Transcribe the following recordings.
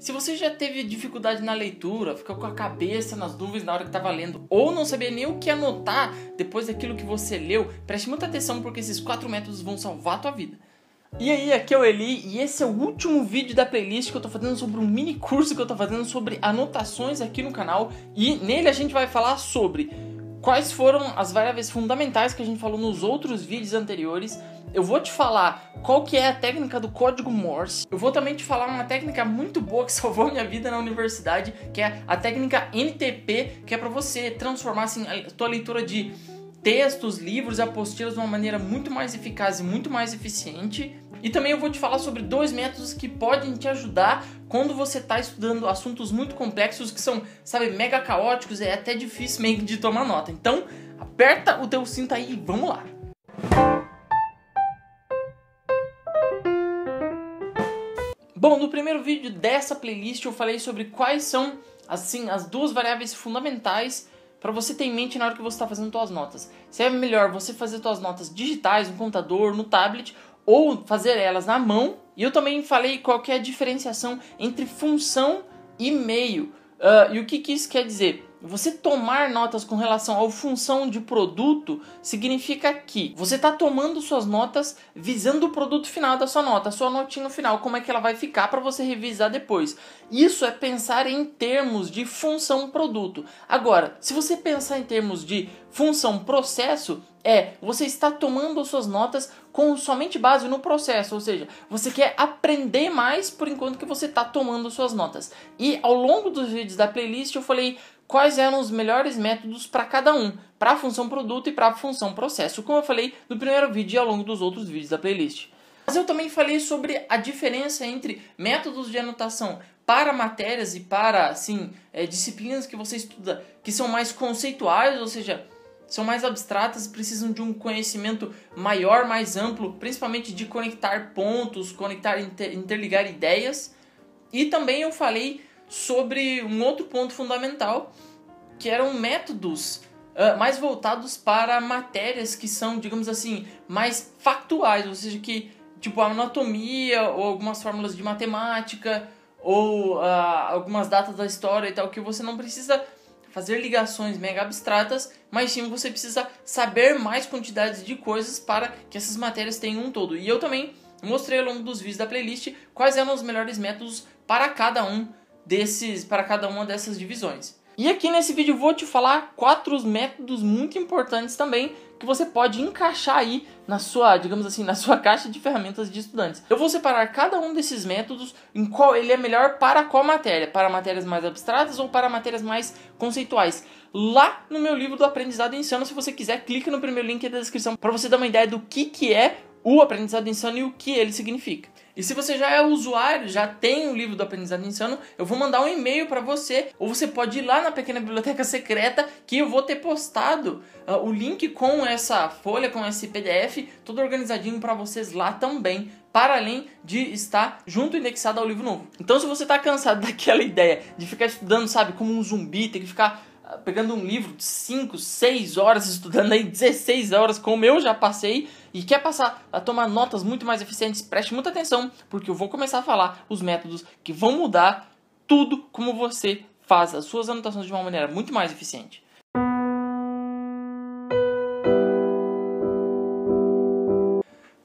Se você já teve dificuldade na leitura, ficou com a cabeça nas nuvens na hora que estava lendo, ou não sabia nem o que anotar depois daquilo que você leu, preste muita atenção porque esses quatro métodos vão salvar a tua vida. E aí, aqui é o Eli e esse é o último vídeo da playlist que eu tô fazendo sobre um mini curso que eu tô fazendo sobre anotações aqui no canal e nele a gente vai falar sobre quais foram as variáveis fundamentais que a gente falou nos outros vídeos anteriores eu vou te falar qual que é a técnica do código Morse. Eu vou também te falar uma técnica muito boa que salvou minha vida na universidade, que é a técnica NTP, que é para você transformar assim, a tua leitura de textos, livros apostilas de uma maneira muito mais eficaz e muito mais eficiente. E também eu vou te falar sobre dois métodos que podem te ajudar quando você está estudando assuntos muito complexos que são, sabe, mega caóticos, é até difícil meio de tomar nota. Então, aperta o teu cinto aí e vamos lá. Bom, no primeiro vídeo dessa playlist eu falei sobre quais são assim as duas variáveis fundamentais para você ter em mente na hora que você está fazendo suas notas. Se é melhor você fazer suas notas digitais no computador, no tablet ou fazer elas na mão. E eu também falei qual é a diferenciação entre função e meio. Uh, e o que, que isso quer dizer? Você tomar notas com relação à função de produto significa que você está tomando suas notas visando o produto final da sua nota, a sua notinha final, como é que ela vai ficar para você revisar depois. Isso é pensar em termos de função produto. Agora, se você pensar em termos de função processo, é você está tomando suas notas com somente base no processo, ou seja, você quer aprender mais por enquanto que você está tomando suas notas. E ao longo dos vídeos da playlist eu falei quais eram os melhores métodos para cada um, para a função produto e para a função processo, como eu falei no primeiro vídeo e ao longo dos outros vídeos da playlist. Mas eu também falei sobre a diferença entre métodos de anotação para matérias e para assim, é, disciplinas que você estuda que são mais conceituais, ou seja, são mais abstratas, precisam de um conhecimento maior, mais amplo, principalmente de conectar pontos, conectar, inter, interligar ideias. E também eu falei sobre um outro ponto fundamental, que eram métodos uh, mais voltados para matérias que são, digamos assim, mais factuais, ou seja, que tipo anatomia ou algumas fórmulas de matemática ou uh, algumas datas da história e tal, que você não precisa fazer ligações mega abstratas, mas sim você precisa saber mais quantidades de coisas para que essas matérias tenham um todo. E eu também mostrei ao longo dos vídeos da playlist quais eram os melhores métodos para cada um desses para cada uma dessas divisões. E aqui nesse vídeo vou te falar quatro métodos muito importantes também que você pode encaixar aí na sua, digamos assim, na sua caixa de ferramentas de estudantes. Eu vou separar cada um desses métodos em qual ele é melhor para qual matéria, para matérias mais abstratas ou para matérias mais conceituais. Lá no meu livro do Aprendizado Insano, se você quiser, clique no primeiro link da descrição para você dar uma ideia do que, que é o aprendizado insano e o que ele significa. E se você já é usuário, já tem o livro do Aprendizado Insano, eu vou mandar um e-mail para você, ou você pode ir lá na pequena biblioteca secreta que eu vou ter postado uh, o link com essa folha, com esse PDF, todo organizadinho para vocês lá também, para além de estar junto indexado ao livro novo. Então, se você está cansado daquela ideia de ficar estudando, sabe, como um zumbi, tem que ficar ah, pegando um livro de 5, 6 horas, estudando aí 16 horas, como eu já passei, e quer passar a tomar notas muito mais eficientes, preste muita atenção, porque eu vou começar a falar os métodos que vão mudar tudo como você faz as suas anotações de uma maneira muito mais eficiente.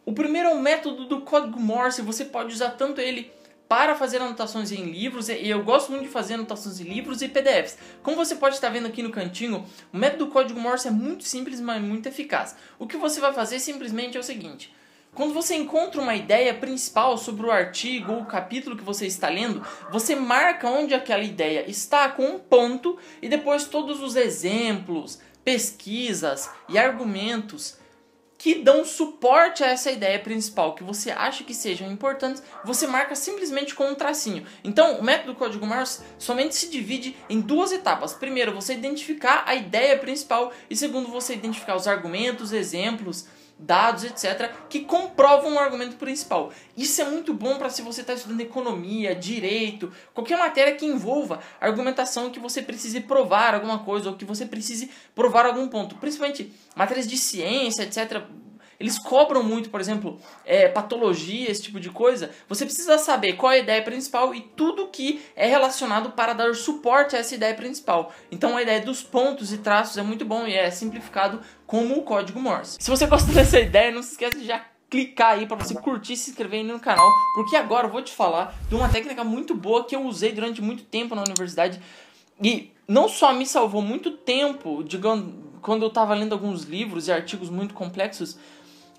O primeiro é o método do código Morse, você pode usar tanto ele para fazer anotações em livros, e eu gosto muito de fazer anotações em livros e PDFs. Como você pode estar vendo aqui no cantinho, o método código Morse é muito simples, mas muito eficaz. O que você vai fazer simplesmente é o seguinte: quando você encontra uma ideia principal sobre o artigo ou o capítulo que você está lendo, você marca onde aquela ideia está com um ponto e depois todos os exemplos, pesquisas e argumentos que dão suporte a essa ideia principal que você acha que sejam importantes, você marca simplesmente com um tracinho. Então, o método código Morse somente se divide em duas etapas. Primeiro, você identificar a ideia principal e segundo, você identificar os argumentos, exemplos, dados, etc., que comprovam o argumento principal. Isso é muito bom para se você está estudando economia, direito, qualquer matéria que envolva argumentação que você precise provar alguma coisa ou que você precise provar algum ponto. Principalmente matérias de ciência, etc., eles cobram muito, por exemplo, é, patologia, esse tipo de coisa, você precisa saber qual é a ideia principal e tudo que é relacionado para dar suporte a essa ideia principal. Então a ideia dos pontos e traços é muito bom e é simplificado como o código Morse. Se você gosta dessa ideia, não se esqueça de já clicar aí para você curtir e se inscrever aí no canal, porque agora eu vou te falar de uma técnica muito boa que eu usei durante muito tempo na universidade e não só me salvou muito tempo, digamos, quando eu estava lendo alguns livros e artigos muito complexos,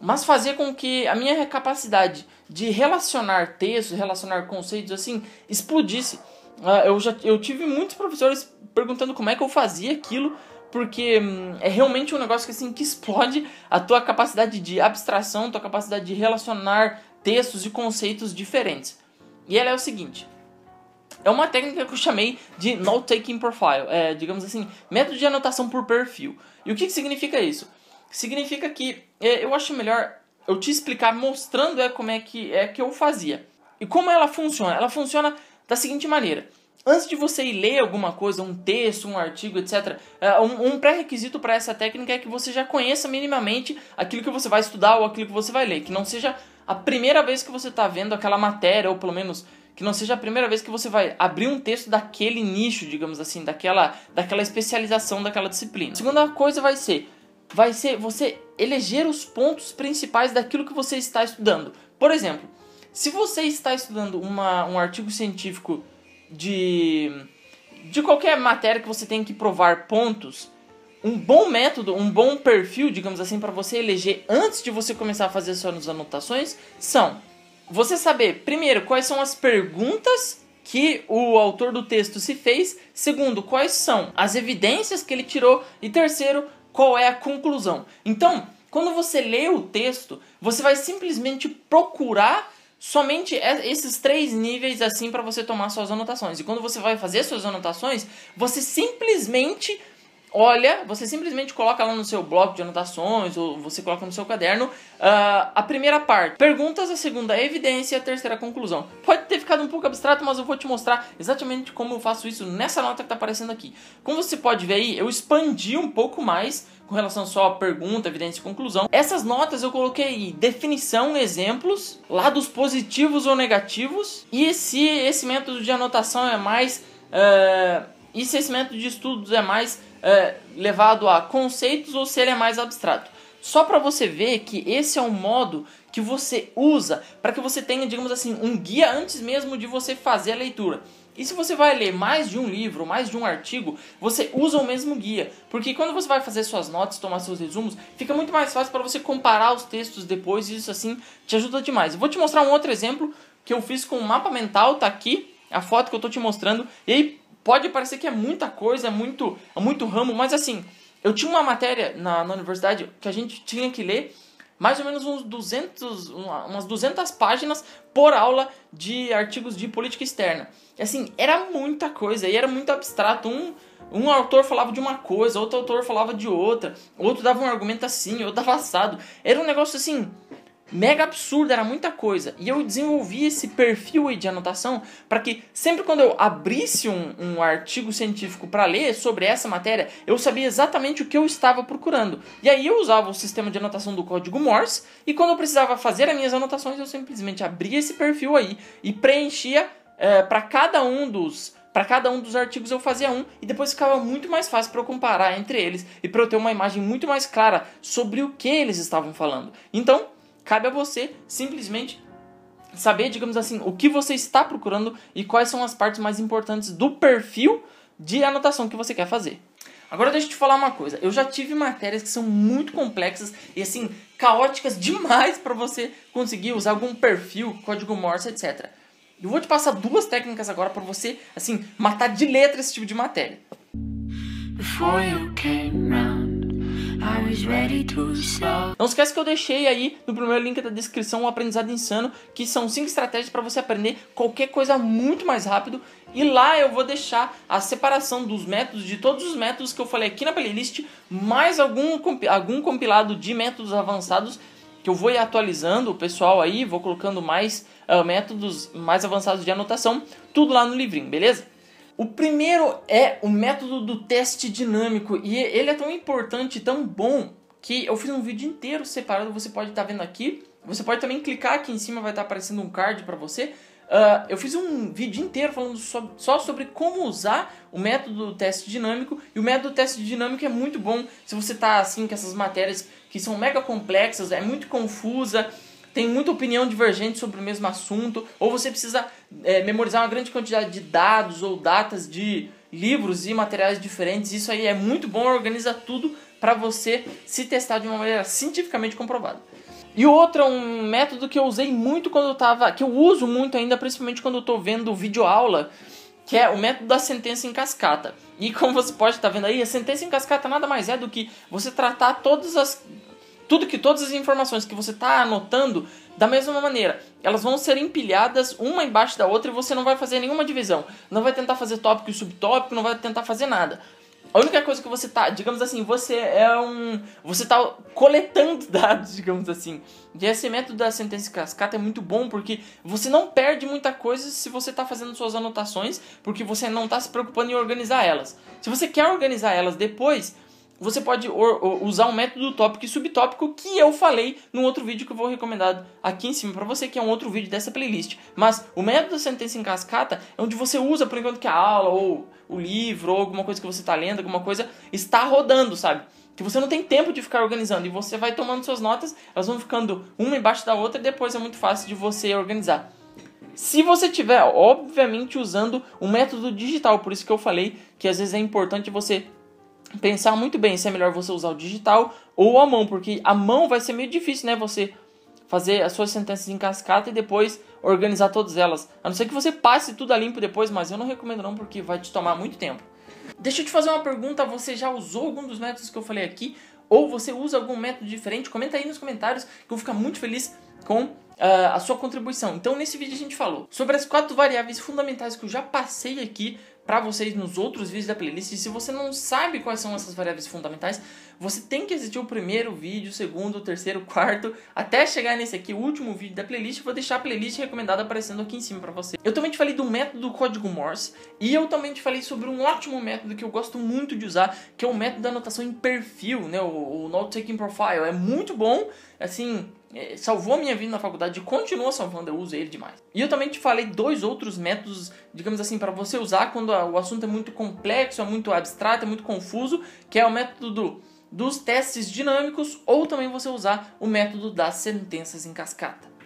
mas fazia com que a minha capacidade de relacionar textos, relacionar conceitos assim, explodisse. Uh, eu já eu tive muitos professores perguntando como é que eu fazia aquilo, porque hum, é realmente um negócio que assim que explode a tua capacidade de abstração, tua capacidade de relacionar textos e conceitos diferentes. E ela é o seguinte: é uma técnica que eu chamei de Note-Taking Profile, é, digamos assim, método de anotação por perfil. E o que, que significa isso? Significa que eu acho melhor eu te explicar mostrando é, como é que, é que eu fazia. E como ela funciona? Ela funciona da seguinte maneira. Antes de você ir ler alguma coisa, um texto, um artigo, etc., é, um, um pré-requisito para essa técnica é que você já conheça minimamente aquilo que você vai estudar ou aquilo que você vai ler. Que não seja a primeira vez que você está vendo aquela matéria, ou pelo menos que não seja a primeira vez que você vai abrir um texto daquele nicho, digamos assim, daquela, daquela especialização daquela disciplina. A segunda coisa vai ser vai ser você eleger os pontos principais daquilo que você está estudando. Por exemplo, se você está estudando uma, um artigo científico de, de qualquer matéria que você tem que provar pontos, um bom método, um bom perfil, digamos assim, para você eleger antes de você começar a fazer suas anotações são você saber, primeiro, quais são as perguntas que o autor do texto se fez, segundo, quais são as evidências que ele tirou e terceiro, qual é a conclusão. Então, quando você lê o texto, você vai simplesmente procurar somente esses três níveis assim para você tomar suas anotações. E quando você vai fazer suas anotações, você simplesmente olha, você simplesmente coloca lá no seu bloco de anotações ou você coloca no seu caderno uh, a primeira parte, perguntas, a segunda a evidência e a terceira a conclusão. Pode ter ficado um pouco abstrato, mas eu vou te mostrar exatamente como eu faço isso nessa nota que está aparecendo aqui. Como você pode ver aí, eu expandi um pouco mais com relação só a pergunta, evidência e conclusão. Essas notas eu coloquei definição, exemplos, lados positivos ou negativos e se esse método de anotação é mais uh, e se esse método de estudos é mais é, levado a conceitos ou se ele é mais abstrato. Só para você ver que esse é um modo que você usa para que você tenha, digamos assim, um guia antes mesmo de você fazer a leitura. E se você vai ler mais de um livro, mais de um artigo, você usa o mesmo guia. Porque quando você vai fazer suas notas, tomar seus resumos, fica muito mais fácil para você comparar os textos depois e isso assim te ajuda demais. Eu vou te mostrar um outro exemplo que eu fiz com o um mapa mental, tá aqui a foto que eu estou te mostrando. E aí Pode parecer que é muita coisa, é muito, é muito ramo, mas assim, eu tinha uma matéria na, na universidade que a gente tinha que ler mais ou menos uns 200, umas 200 páginas por aula de artigos de política externa. E assim, era muita coisa e era muito abstrato. Um, um autor falava de uma coisa, outro autor falava de outra, outro dava um argumento assim, outro dava assado. Era um negócio assim, mega absurdo, era muita coisa. E eu desenvolvi esse perfil aí de anotação para que sempre quando eu abrisse um, um artigo científico para ler sobre essa matéria, eu sabia exatamente o que eu estava procurando. E aí eu usava o sistema de anotação do código Morse e quando eu precisava fazer as minhas anotações, eu simplesmente abria esse perfil aí e preenchia é, para cada um dos para cada um dos artigos eu fazia um e depois ficava muito mais fácil para eu comparar entre eles e para eu ter uma imagem muito mais clara sobre o que eles estavam falando. Então, Cabe a você simplesmente saber, digamos assim, o que você está procurando e quais são as partes mais importantes do perfil de anotação que você quer fazer. Agora deixa eu te falar uma coisa. Eu já tive matérias que são muito complexas e assim caóticas demais para você conseguir usar algum perfil, código Morse, etc. Eu vou te passar duas técnicas agora para você assim matar de letra esse tipo de matéria. Before you came. Não esquece que eu deixei aí no primeiro link da descrição um aprendizado insano, que são cinco estratégias para você aprender qualquer coisa muito mais rápido. E lá eu vou deixar a separação dos métodos, de todos os métodos que eu falei aqui na playlist, mais algum, algum compilado de métodos avançados que eu vou ir atualizando o pessoal aí, vou colocando mais uh, métodos mais avançados de anotação, tudo lá no livrinho, beleza? O primeiro é o método do teste dinâmico e ele é tão importante, tão bom que eu fiz um vídeo inteiro separado, você pode estar tá vendo aqui. Você pode também clicar aqui em cima, vai estar tá aparecendo um card para você. Uh, eu fiz um vídeo inteiro falando so, só sobre como usar o método do teste dinâmico. E o método do teste dinâmico é muito bom se você está assim com essas matérias que são mega complexas, é muito confusa, tem muita opinião divergente sobre o mesmo assunto, ou você precisa é, memorizar uma grande quantidade de dados ou datas de livros e materiais diferentes. Isso aí é muito bom, organiza tudo para você se testar de uma maneira cientificamente comprovada. E outro é um método que eu usei muito quando eu tava, que eu uso muito ainda, principalmente quando eu estou vendo vídeo aula, que é o método da sentença em cascata. E como você pode estar tá vendo aí, a sentença em cascata nada mais é do que você tratar todas as tudo que todas as informações que você está anotando da mesma maneira, elas vão ser empilhadas uma embaixo da outra e você não vai fazer nenhuma divisão. Não vai tentar fazer tópico e subtópico, não vai tentar fazer nada. A única coisa que você tá, digamos assim, você é um. Você tá coletando dados, digamos assim. E esse método da sentença cascata é muito bom porque você não perde muita coisa se você tá fazendo suas anotações, porque você não tá se preocupando em organizar elas. Se você quer organizar elas depois, você pode usar um método tópico e subtópico que eu falei num outro vídeo que eu vou recomendar aqui em cima para você, que é um outro vídeo dessa playlist. Mas o método sentença em cascata é onde você usa por enquanto que a aula ou o livro ou alguma coisa que você está lendo, alguma coisa está rodando, sabe? Que você não tem tempo de ficar organizando e você vai tomando suas notas, elas vão ficando uma embaixo da outra e depois é muito fácil de você organizar. Se você tiver, obviamente, usando o método digital, por isso que eu falei que às vezes é importante você pensar muito bem se é melhor você usar o digital ou a mão, porque a mão vai ser meio difícil, né? Você fazer as suas sentenças em cascata e depois organizar todas elas. A não ser que você passe tudo a limpo depois, mas eu não recomendo não porque vai te tomar muito tempo. Deixa eu te fazer uma pergunta, você já usou algum dos métodos que eu falei aqui? Ou você usa algum método diferente? Comenta aí nos comentários que eu vou ficar muito feliz com uh, a sua contribuição. Então nesse vídeo a gente falou sobre as quatro variáveis fundamentais que eu já passei aqui para vocês nos outros vídeos da playlist. E se você não sabe quais são essas variáveis fundamentais, você tem que assistir o primeiro vídeo, o segundo, o terceiro, o quarto, até chegar nesse aqui, o último vídeo da playlist. Vou deixar a playlist recomendada aparecendo aqui em cima para você. Eu também te falei do método do código Morse e eu também te falei sobre um ótimo método que eu gosto muito de usar, que é o método da anotação em perfil, né? O, o Note Taking Profile. É muito bom, assim, salvou a minha vida na faculdade e continua salvando, eu uso ele demais. E eu também te falei dois outros métodos, digamos assim, para você usar quando o assunto é muito complexo, é muito abstrato, é muito confuso, que é o método do, dos testes dinâmicos ou também você usar o método das sentenças em cascata.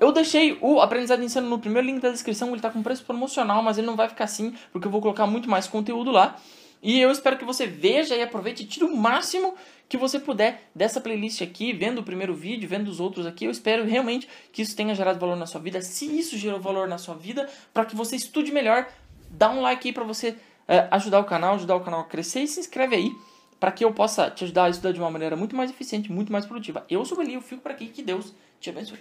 Eu deixei o aprendizado ensino no primeiro link da descrição, ele está com preço promocional, mas ele não vai ficar assim, porque eu vou colocar muito mais conteúdo lá. E eu espero que você veja e aproveite e tire o máximo que você puder dessa playlist aqui, vendo o primeiro vídeo, vendo os outros aqui. Eu espero realmente que isso tenha gerado valor na sua vida. Se isso gerou valor na sua vida, para que você estude melhor, dá um like aí para você uh, ajudar o canal, ajudar o canal a crescer e se inscreve aí para que eu possa te ajudar a estudar de uma maneira muito mais eficiente, muito mais produtiva. Eu sou o Eli, eu fico por aqui, que Deus te abençoe.